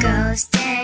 Go stay